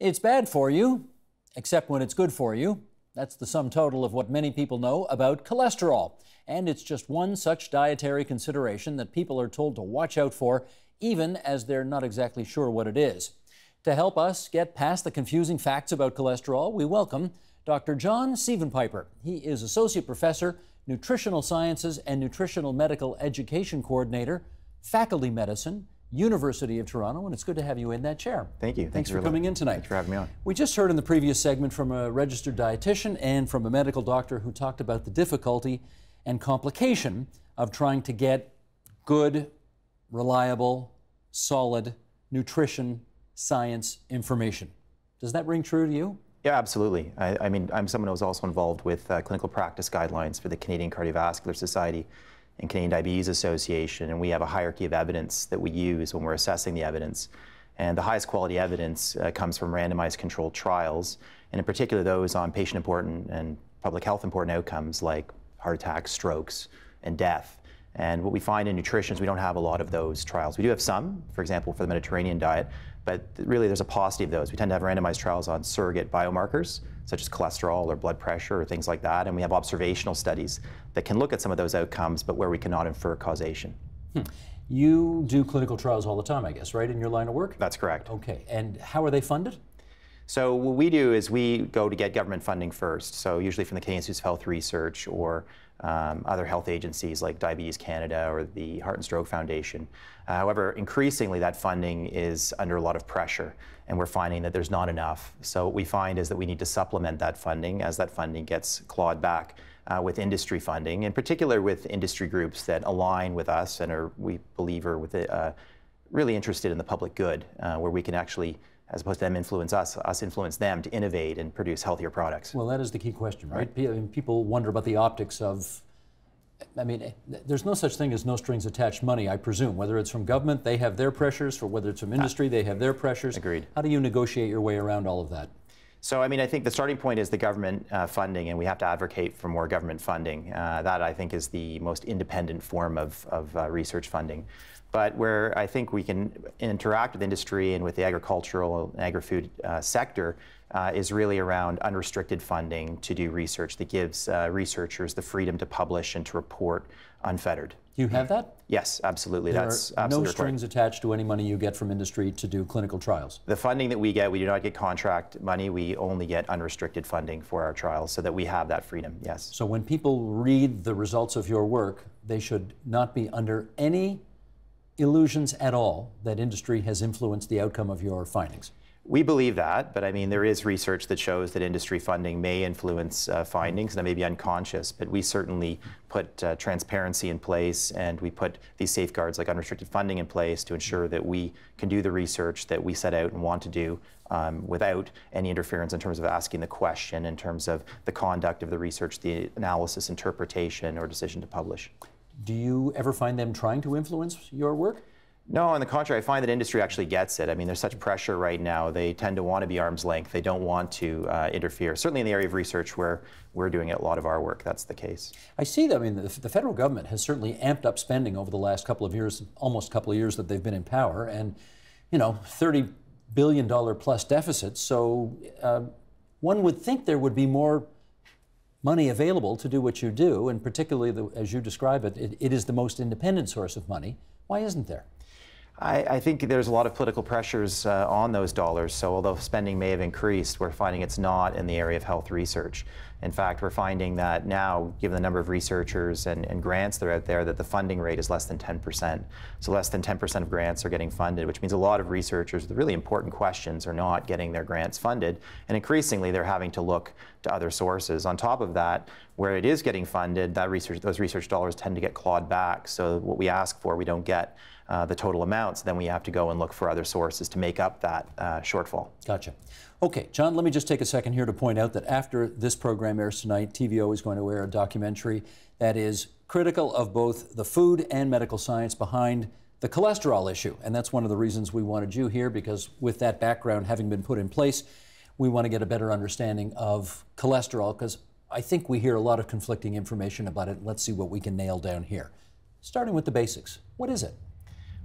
It's bad for you, except when it's good for you. That's the sum total of what many people know about cholesterol. And it's just one such dietary consideration that people are told to watch out for, even as they're not exactly sure what it is. To help us get past the confusing facts about cholesterol, we welcome Dr. John Sievenpiper. He is Associate Professor, Nutritional Sciences and Nutritional Medical Education Coordinator, Faculty Medicine, University of Toronto, and it's good to have you in that chair. Thank you. Thanks, Thanks for, coming in tonight. Thanks for having me on. We just heard in the previous segment from a registered dietitian and from a medical doctor who talked about the difficulty and complication of trying to get good, reliable, solid nutrition science information. Does that ring true to you? Yeah, absolutely. I, I mean, I'm someone who was also involved with uh, clinical practice guidelines for the Canadian Cardiovascular Society and Canadian Diabetes Association, and we have a hierarchy of evidence that we use when we're assessing the evidence. And the highest quality evidence uh, comes from randomized controlled trials, and in particular those on patient important and public health important outcomes like heart attacks, strokes, and death. And what we find in nutrition is we don't have a lot of those trials. We do have some, for example, for the Mediterranean diet, but really there's a paucity of those. We tend to have randomized trials on surrogate biomarkers, such as cholesterol or blood pressure or things like that, and we have observational studies that can look at some of those outcomes, but where we cannot infer causation. Hmm. You do clinical trials all the time, I guess, right, in your line of work? That's correct. Okay, and how are they funded? So what we do is we go to get government funding first. So usually from the Canadian Institutes of Health Research or um, other health agencies like Diabetes Canada or the Heart and Stroke Foundation. Uh, however, increasingly that funding is under a lot of pressure and we're finding that there's not enough. So what we find is that we need to supplement that funding as that funding gets clawed back uh, with industry funding, in particular with industry groups that align with us and are, we believe, are with, uh, really interested in the public good, uh, where we can actually as opposed to them influence us, us influence them to innovate and produce healthier products. Well, that is the key question, right? right. People wonder about the optics of, I mean, there's no such thing as no strings attached money, I presume. Whether it's from government, they have their pressures, for whether it's from ah. industry, they have their pressures. Agreed. How do you negotiate your way around all of that? So, I mean, I think the starting point is the government uh, funding, and we have to advocate for more government funding. Uh, that, I think, is the most independent form of, of uh, research funding. But where I think we can interact with industry and with the agricultural and agri-food uh, sector uh, is really around unrestricted funding to do research that gives uh, researchers the freedom to publish and to report unfettered. You have that? Yes, absolutely. There That's are absolutely no strings attached to any money you get from industry to do clinical trials. The funding that we get, we do not get contract money. We only get unrestricted funding for our trials, so that we have that freedom. Yes. So when people read the results of your work, they should not be under any illusions at all that industry has influenced the outcome of your findings? We believe that, but I mean, there is research that shows that industry funding may influence uh, findings, and that may be unconscious, but we certainly put uh, transparency in place and we put these safeguards like unrestricted funding in place to ensure that we can do the research that we set out and want to do um, without any interference in terms of asking the question, in terms of the conduct of the research, the analysis, interpretation, or decision to publish. Do you ever find them trying to influence your work? No, on the contrary, I find that industry actually gets it. I mean, there's such pressure right now. They tend to want to be arm's length. They don't want to uh, interfere. Certainly in the area of research where we're doing a lot of our work, that's the case. I see that. I mean, the, the federal government has certainly amped up spending over the last couple of years, almost couple of years that they've been in power, and, you know, $30 billion plus deficits. So uh, one would think there would be more money available to do what you do, and particularly the, as you describe it, it, it is the most independent source of money. Why isn't there? I, I, think there's a lot of political pressures uh, on those dollars. So although spending may have increased, we're finding it's not in the area of health research. In fact, we're finding that now, given the number of researchers and, and grants that are out there, that the funding rate is less than 10%. So less than 10% of grants are getting funded, which means a lot of researchers with really important questions are not getting their grants funded. And increasingly, they're having to look to other sources. On top of that, where it is getting funded, that research, those research dollars tend to get clawed back. So what we ask for, we don't get uh, the total amounts. Then we have to go and look for other sources to make up that uh, shortfall. Gotcha. Okay, John, let me just take a second here to point out that after this program airs tonight, TVO is going to air a documentary that is critical of both the food and medical science behind the cholesterol issue. And that's one of the reasons we wanted you here because with that background having been put in place, we want to get a better understanding of cholesterol because I think we hear a lot of conflicting information about it. Let's see what we can nail down here. Starting with the basics. What is it?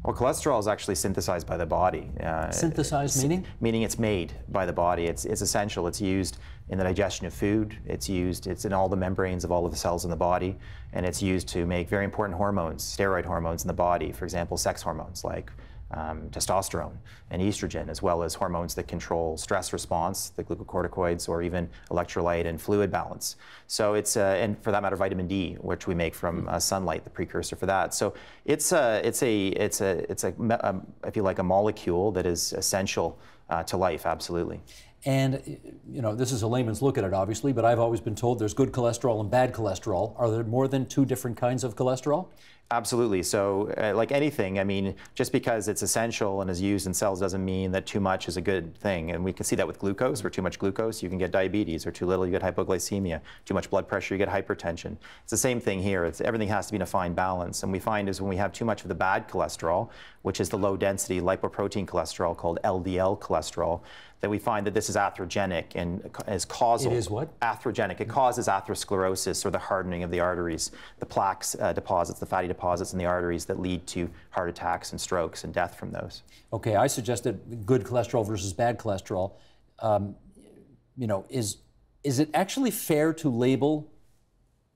Well, cholesterol is actually synthesized by the body. Uh, synthesized meaning? Meaning it's made by the body. It's, it's essential. It's used in the digestion of food. It's used, it's in all the membranes of all of the cells in the body. And it's used to make very important hormones, steroid hormones in the body. For example, sex hormones like um, testosterone and estrogen, as well as hormones that control stress response, the glucocorticoids, or even electrolyte and fluid balance. So it's, uh, and for that matter, vitamin D, which we make from uh, sunlight, the precursor for that. So it's a, it's a, it's a, it's a, um, if you like, a molecule that is essential uh, to life, absolutely. And, you know, this is a layman's look at it, obviously, but I've always been told there's good cholesterol and bad cholesterol. Are there more than two different kinds of cholesterol? Absolutely. So, uh, like anything, I mean, just because it's essential and is used in cells doesn't mean that too much is a good thing. And we can see that with glucose. For too much glucose, you can get diabetes, or too little, you get hypoglycemia. Too much blood pressure, you get hypertension. It's the same thing here. It's, everything has to be in a fine balance. And we find is when we have too much of the bad cholesterol, which is the low density lipoprotein cholesterol called LDL cholesterol, that we find that this is atherogenic and is causal. It is what? Atherogenic. It causes atherosclerosis or the hardening of the arteries, the plaques uh, deposits, the fatty deposits in the arteries that lead to heart attacks and strokes and death from those. Okay, I suggested good cholesterol versus bad cholesterol. Um, you know, is is it actually fair to label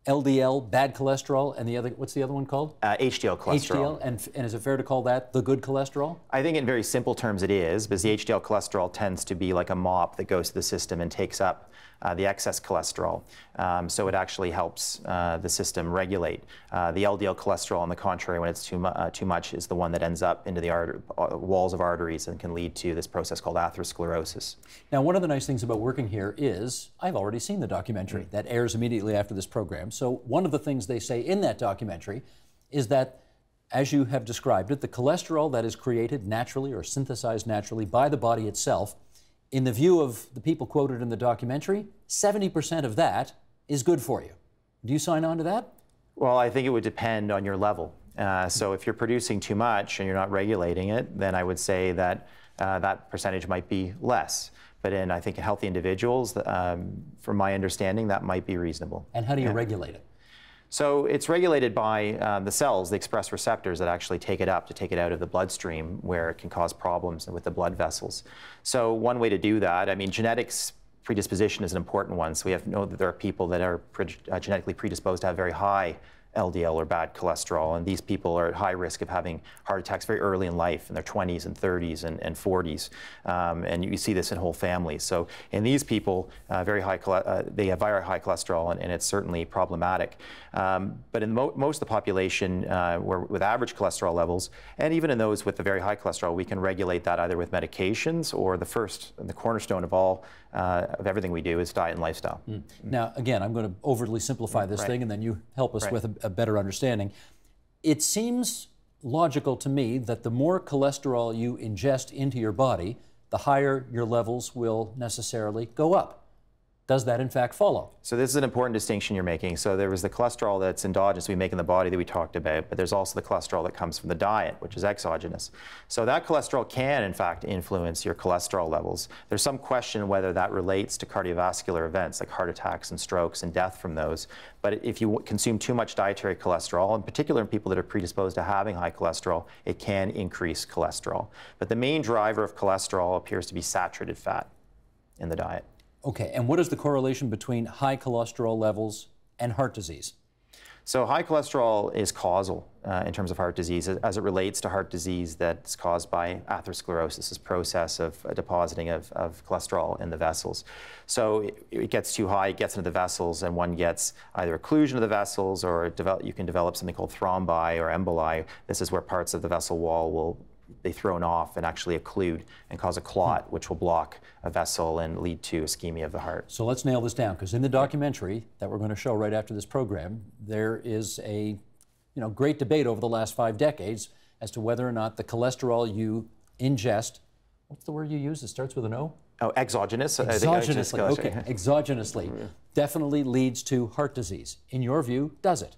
LDL, bad cholesterol, and the other, what's the other one called? Uh, HDL cholesterol. HDL, and, and is it fair to call that the good cholesterol? I think in very simple terms it is, because the HDL cholesterol tends to be like a mop that goes to the system and takes up uh, the excess cholesterol. Um, so it actually helps uh, the system regulate. Uh, the LDL cholesterol, on the contrary, when it's too, mu uh, too much, is the one that ends up into the uh, walls of arteries and can lead to this process called atherosclerosis. Now, one of the nice things about working here is I've already seen the documentary mm. that airs immediately after this program. So one of the things they say in that documentary is that as you have described it, the cholesterol that is created naturally or synthesized naturally by the body itself in the view of the people quoted in the documentary, 70% of that is good for you. Do you sign on to that? Well, I think it would depend on your level. Uh, so if you're producing too much and you're not regulating it, then I would say that uh, that percentage might be less. But in, I think, healthy individuals, um, from my understanding, that might be reasonable. And how do you yeah. regulate it? So it's regulated by uh, the cells, the express receptors that actually take it up to take it out of the bloodstream where it can cause problems with the blood vessels. So one way to do that, I mean, genetics predisposition is an important one. So we have to know that there are people that are pre uh, genetically predisposed to have very high LDL or bad cholesterol. And these people are at high risk of having heart attacks very early in life, in their 20s and 30s and, and 40s. Um, and you see this in whole families. So in these people, uh, very high, uh, they have very high cholesterol, and, and it's certainly problematic. Um, but in mo most of the population, uh, where, with average cholesterol levels, and even in those with the very high cholesterol, we can regulate that either with medications or the first, the cornerstone of all uh, of everything we do is diet and lifestyle. Mm. Now, again, I'm going to overly simplify this right. thing, and then you help us right. with a, a better understanding. It seems logical to me that the more cholesterol you ingest into your body, the higher your levels will necessarily go up. Does that in fact follow? So this is an important distinction you're making. So there was the cholesterol that's endogenous we make in the body that we talked about, but there's also the cholesterol that comes from the diet, which is exogenous. So that cholesterol can in fact influence your cholesterol levels. There's some question whether that relates to cardiovascular events like heart attacks and strokes and death from those. But if you consume too much dietary cholesterol, in particular in people that are predisposed to having high cholesterol, it can increase cholesterol. But the main driver of cholesterol appears to be saturated fat in the diet. Okay, and what is the correlation between high cholesterol levels and heart disease? So high cholesterol is causal uh, in terms of heart disease as it relates to heart disease that's caused by atherosclerosis, this process of uh, depositing of, of, cholesterol in the vessels. So it, it, gets too high, it gets into the vessels, and one gets either occlusion of the vessels or develop, you can develop something called thrombi or emboli. This is where parts of the vessel wall will be thrown off and actually occlude and cause a clot, which will block a vessel and lead to ischemia of the heart. So let's nail this down, because in the documentary that we're going to show right after this program, there is a you know, great debate over the last five decades as to whether or not the cholesterol you ingest, what's the word you use? It starts with an O? Oh, exogenous. Exogenously, okay, exogenously, definitely leads to heart disease. In your view, does it?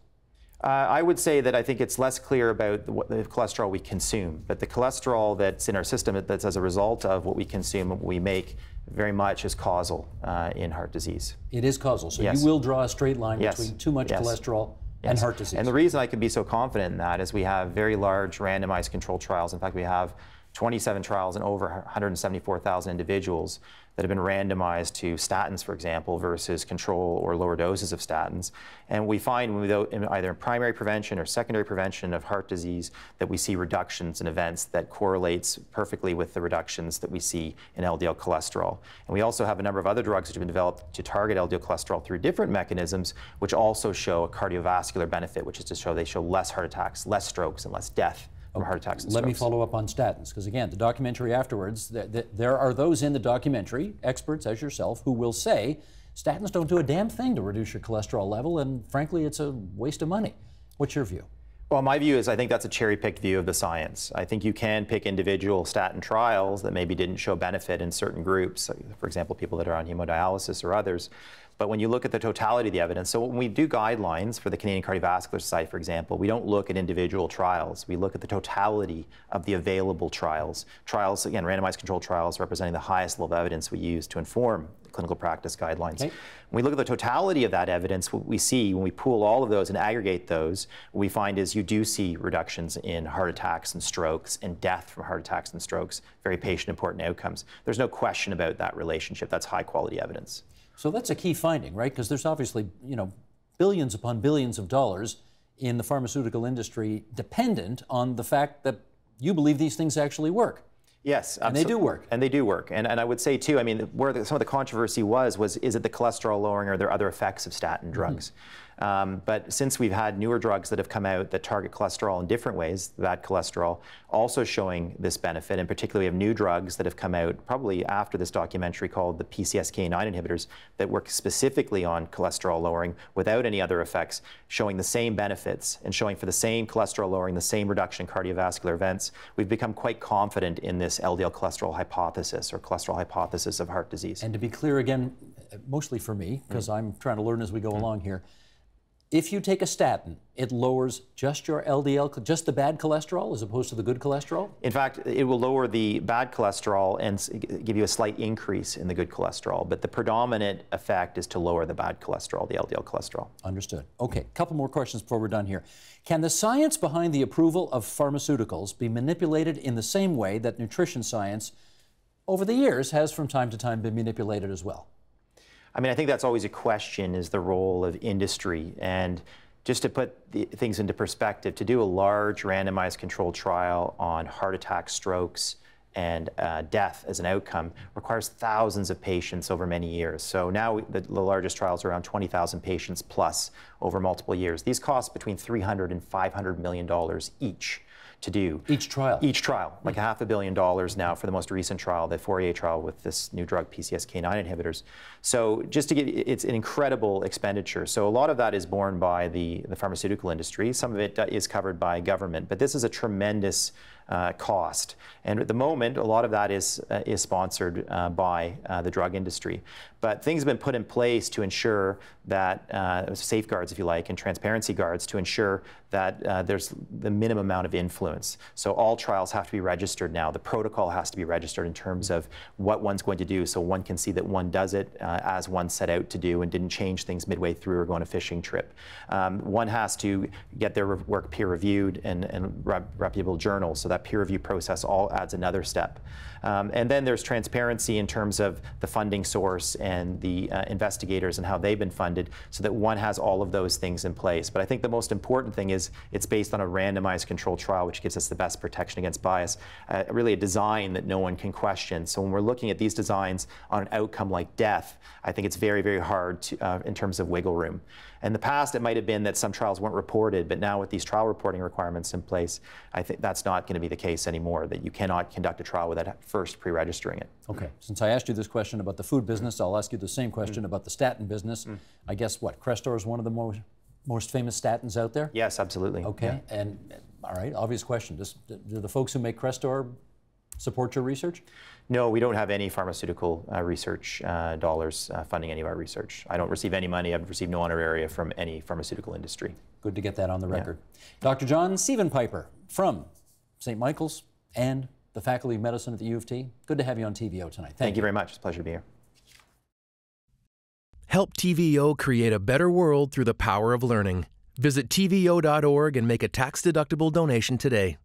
Uh, I would say that I think it's less clear about the, the, cholesterol we consume, but the cholesterol that's in our system that's as a result of what we consume, what we make, very much is causal uh, in heart disease. It is causal. So yes. you will draw a straight line yes. between too much yes. cholesterol and heart disease. And the reason I can be so confident in that is we have very large randomized controlled trials. In fact, we have 27 trials in over 174,000 individuals that have been randomized to statins, for example, versus control or lower doses of statins. And we find when we in either in primary prevention or secondary prevention of heart disease that we see reductions in events that correlates perfectly with the reductions that we see in LDL cholesterol. And we also have a number of other drugs that have been developed to target LDL cholesterol through different mechanisms, which also show a cardiovascular benefit, which is to show they show less heart attacks, less strokes, and less death from heart attacks Let me follow up on statins, because again, the documentary afterwards, th th there are those in the documentary, experts as yourself, who will say statins don't do a damn thing to reduce your cholesterol level, and frankly, it's a waste of money. What's your view? Well, my view is I think that's a cherry picked view of the science. I think you can pick individual statin trials that maybe didn't show benefit in certain groups, for example, people that are on hemodialysis or others. But when you look at the totality of the evidence, so when we do guidelines for the Canadian Cardiovascular Society, for example, we don't look at individual trials. We look at the totality of the available trials. Trials, again, randomized controlled trials representing the highest level of evidence we use to inform clinical practice guidelines. Okay. When we look at the totality of that evidence, what we see when we pool all of those and aggregate those, what we find is you do see reductions in heart attacks and strokes and death from heart attacks and strokes, very patient important outcomes. There's no question about that relationship. That's high quality evidence. So that's a key finding, right? Because there's obviously, you know, billions upon billions of dollars in the pharmaceutical industry dependent on the fact that you believe these things actually work. Yes, and they do work. And they do work. And, and I would say too, I mean, where the, some of the controversy was was is it the cholesterol lowering or are there other effects of statin drugs? Mm. Um, but since we've had newer drugs that have come out that target cholesterol in different ways, that cholesterol, also showing this benefit, and particularly we have new drugs that have come out probably after this documentary called the PCSK9 inhibitors that work specifically on cholesterol lowering without any other effects, showing the same benefits and showing for the same cholesterol lowering, the same reduction in cardiovascular events. We've become quite confident in this LDL cholesterol hypothesis or cholesterol hypothesis of heart disease. And to be clear again, mostly for me, because mm. I'm trying to learn as we go mm. along here, if you take a statin, it lowers just your LDL, just the bad cholesterol as opposed to the good cholesterol? In fact, it will lower the bad cholesterol and give you a slight increase in the good cholesterol, but the predominant effect is to lower the bad cholesterol, the LDL cholesterol. Understood. Okay, a couple more questions before we're done here. Can the science behind the approval of pharmaceuticals be manipulated in the same way that nutrition science over the years has from time to time been manipulated as well? I mean, I think that's always a question is the role of industry. And just to put things into perspective, to do a large randomized controlled trial on heart attacks, strokes, and uh, death as an outcome requires thousands of patients over many years. So now the, the largest trials are around 20,000 patients plus over multiple years. These cost between 300 and 500 million dollars each to do. Each trial? Each trial, like a half a billion dollars now for the most recent trial, the Fourier trial with this new drug, PCSK9 inhibitors. So just to give, it's an incredible expenditure. So a lot of that is borne by the, the pharmaceutical industry. Some of it uh, covered by government, but this is a tremendous uh, cost. And at the moment, a lot of that is, uh, is sponsored uh, by uh, the drug industry. But things have been put in place to ensure that, uh, safeguards, if you like, and transparency guards to ensure that uh, there's the minimum amount of influence. So all trials have to be registered now. The protocol has to be registered in terms of what one's going to do so one can see that one does it as one set out to do and didn't change things midway through or go on a fishing trip. Um, one has to get their work peer reviewed and, and reputable journals so that peer review process all adds another step. Um, and then there's transparency in terms of the funding source and the uh, investigators and how they've been funded so that one has all of those things in place. But I think the most important thing is it's based on a randomized controlled trial, which gives us the best protection against bias, uh, really a design that no one can question. So when we're looking at these designs on an outcome like death, I think it's very, very hard to, uh, in terms of wiggle room. In the past, it might have been that some trials weren't reported, but now with these trial reporting requirements in place, I think that's not going to be the case anymore, that you cannot conduct a trial without first pre-registering it. Okay. Since I asked you this question about the food business, I'll ask you the same question mm. about the statin business. Mm. I guess what, Crestor is one of the most, most famous statins out there? Yes, absolutely. Okay. Yeah. And all right, obvious question. Does, do the folks who make Crestor support your research? No, we don't have any pharmaceutical uh, research uh, dollars uh, funding any of our research. I don't receive any money. I've received no honoraria from any pharmaceutical industry. Good to get that on the record. Yeah. Dr. John Sievenpiper from St. Michael's and the Faculty of Medicine at the U of T. Good to have you on TVO tonight. Thank, Thank you. you very much. It's a pleasure to be here. Help TVO create a better world through the power of learning. Visit TVO.org and make a tax deductible donation today.